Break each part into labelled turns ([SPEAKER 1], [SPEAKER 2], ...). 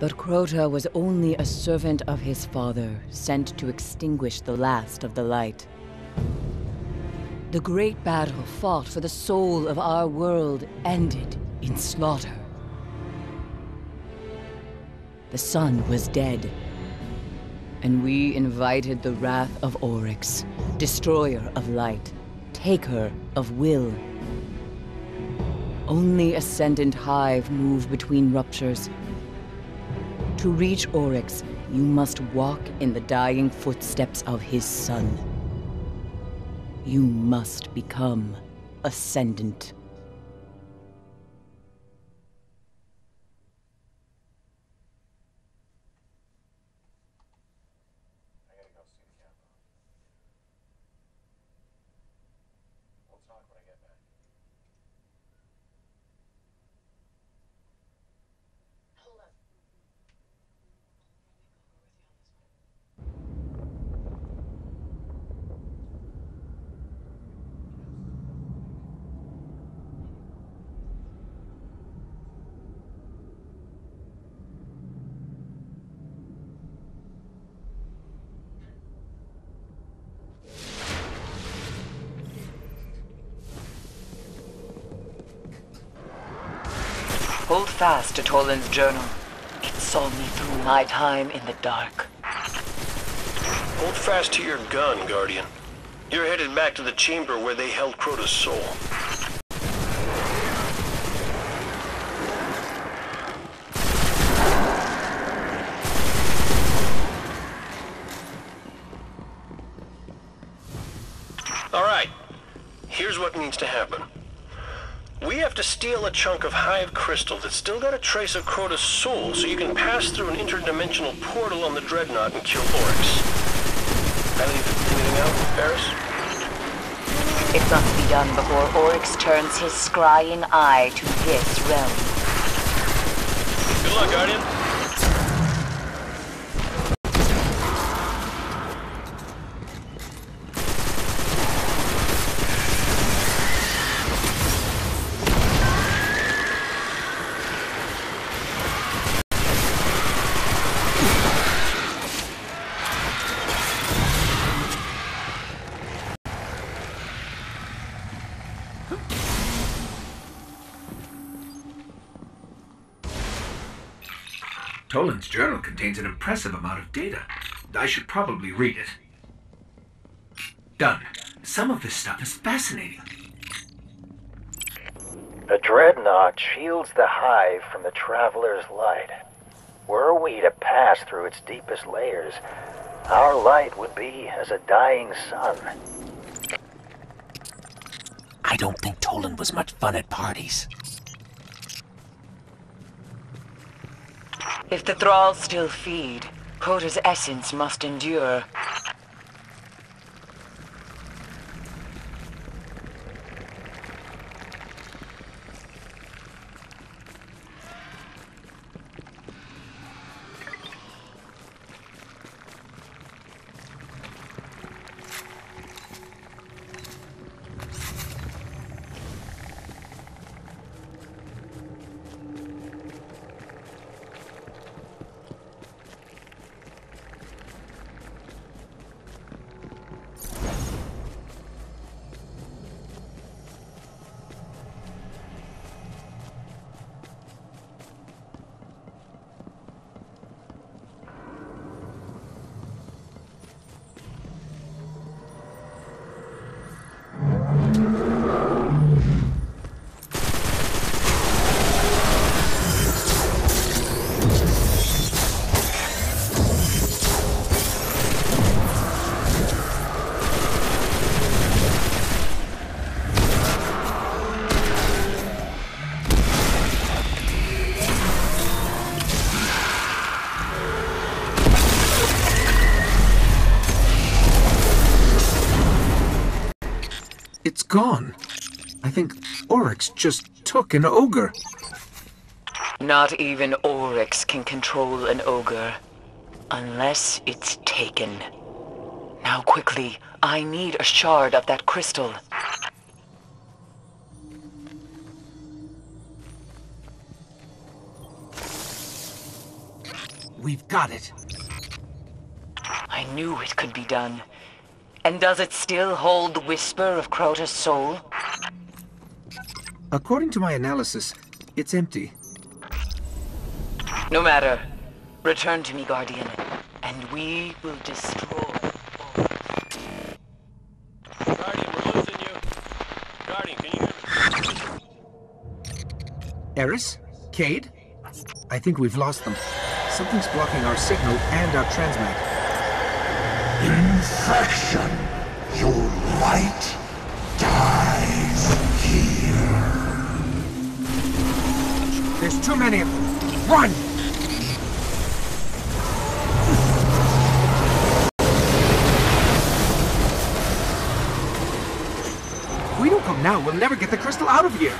[SPEAKER 1] But Crota was only a servant of his father, sent to extinguish the last of the light. The great battle fought for the soul of our world ended in slaughter. The sun was dead, and we invited the wrath of Oryx, destroyer of light, taker of will. Only Ascendant Hive move between ruptures. To reach Oryx, you must walk in the dying footsteps of his son. You must become Ascendant.
[SPEAKER 2] Hold
[SPEAKER 1] fast to Toland's journal. It saw me through my time in the dark.
[SPEAKER 3] Hold fast to your gun, Guardian. You're headed back to the chamber where they held Crota's soul. All right. Here's what needs to happen. We have to steal a chunk of Hive crystal that's still got a trace of Crota's soul so you can pass through an interdimensional portal on the Dreadnought and kill Oryx. Anything, anything else, Paris?
[SPEAKER 4] It must be done before Oryx turns his scrying eye to this realm.
[SPEAKER 3] Good luck, Guardian.
[SPEAKER 5] Toland's journal contains an impressive amount of data. I should probably read it. Done. Some of this stuff is fascinating.
[SPEAKER 6] The dreadnought shields the hive from the traveler's light. Were we to pass through its deepest layers, our light would be as a dying sun.
[SPEAKER 5] I don't think Toland was much fun at parties.
[SPEAKER 1] If the thralls still feed, Crota's essence must endure.
[SPEAKER 5] It's gone. I think Oryx just took an ogre.
[SPEAKER 1] Not even Oryx can control an ogre. Unless it's taken. Now quickly, I need a shard of that crystal.
[SPEAKER 5] We've got it.
[SPEAKER 1] I knew it could be done. And does it still hold the whisper of Crota's soul?
[SPEAKER 5] According to my analysis, it's empty.
[SPEAKER 1] No matter. Return to me, Guardian, and we will destroy. All.
[SPEAKER 3] Guardian, we're losing you. Guardian, can you hear me?
[SPEAKER 5] Eris? Cayde? I think we've lost them. Something's blocking our signal and our transmat.
[SPEAKER 7] Infection. Your light dies here.
[SPEAKER 5] There's too many of them. Run! Now, we'll never get the crystal out of here.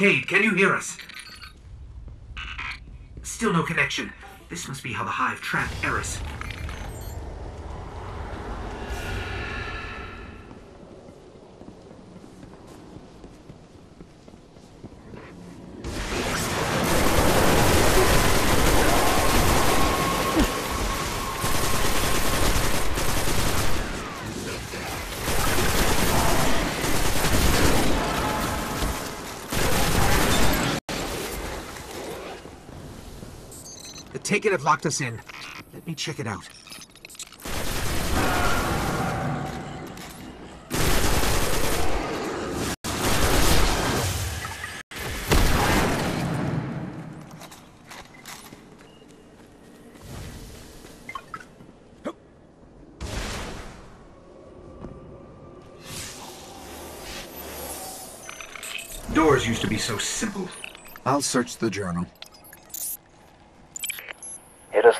[SPEAKER 5] Cayde, can you hear us? Still no connection. This must be how the Hive trapped Eris. The it have locked us in. Let me check it out. Doors used to be so simple. I'll search the journal.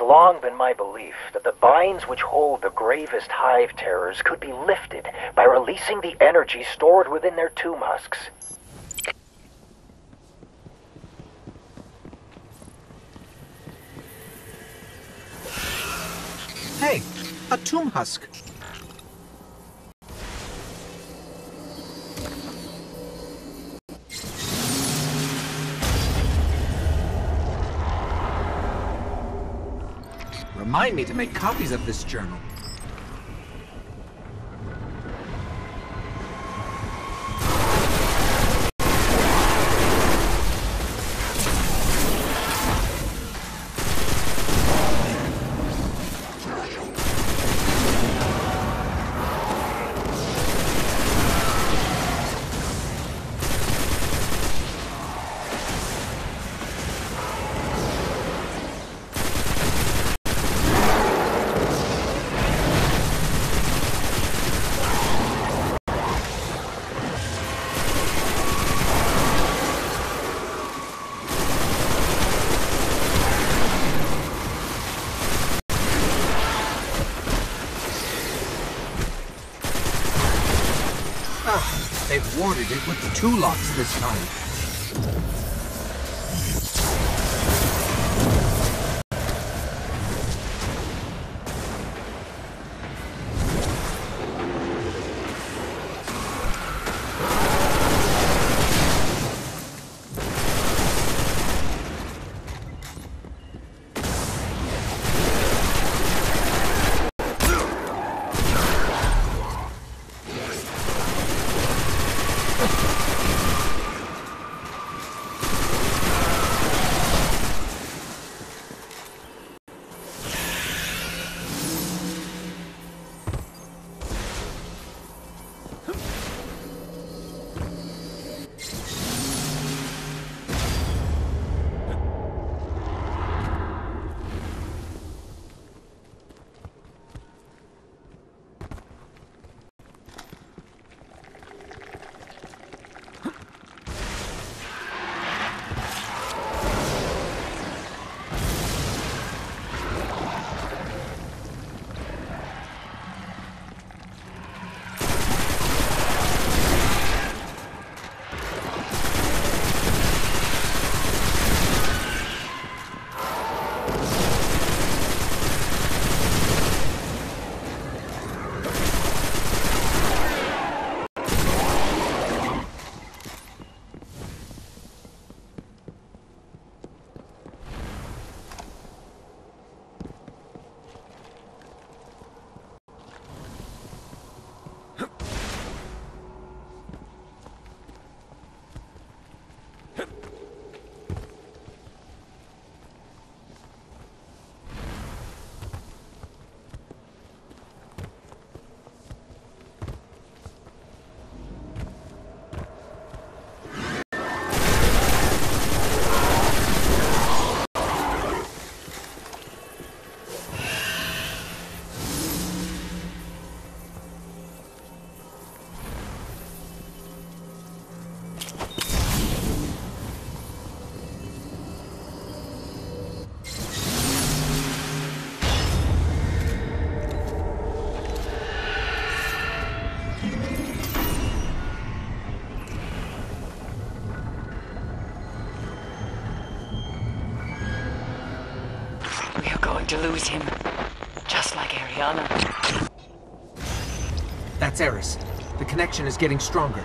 [SPEAKER 6] Long been my belief that the binds which hold the gravest hive terrors could be lifted by releasing the energy stored within their tomb husks.
[SPEAKER 5] Hey, a tomb husk. Remind me to make copies of this journal. Ah, they've warded it with two locks this time.
[SPEAKER 1] Lose him. Just like Eriana.
[SPEAKER 5] That's Eris. The connection is getting stronger.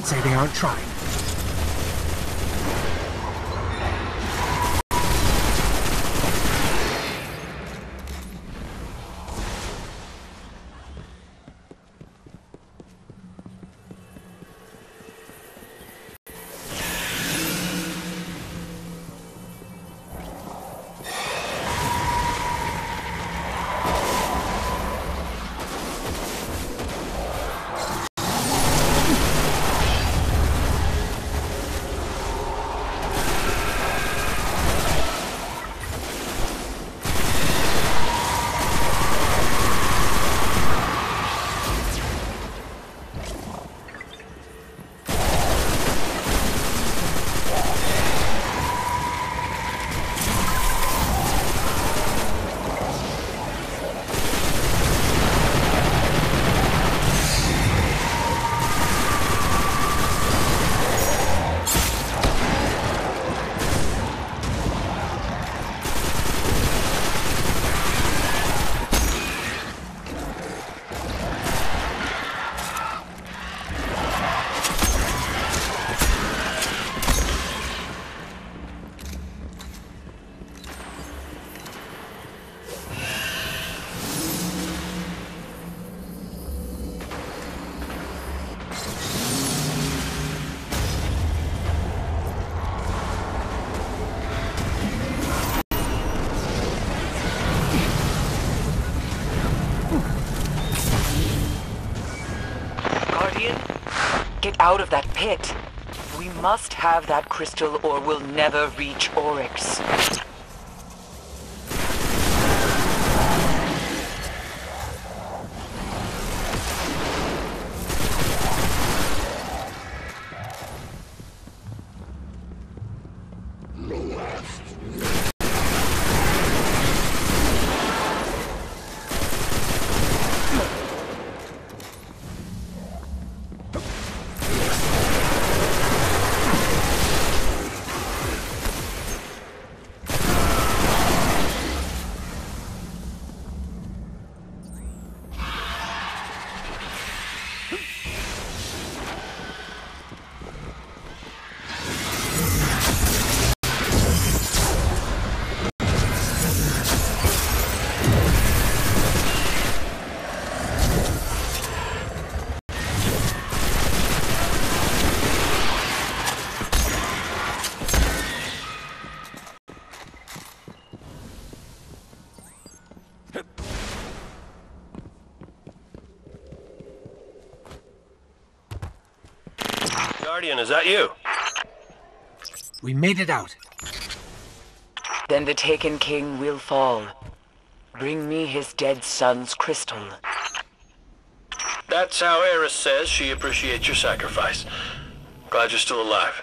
[SPEAKER 5] Can't say they aren't trying.
[SPEAKER 1] Out of that pit. We must have that crystal or we'll never reach Oryx.
[SPEAKER 3] Guardian, is that you?
[SPEAKER 5] We made it out.
[SPEAKER 1] Then the Taken King will fall. Bring me his dead son's crystal.
[SPEAKER 3] That's how Eris says she appreciates your sacrifice. Glad you're still alive.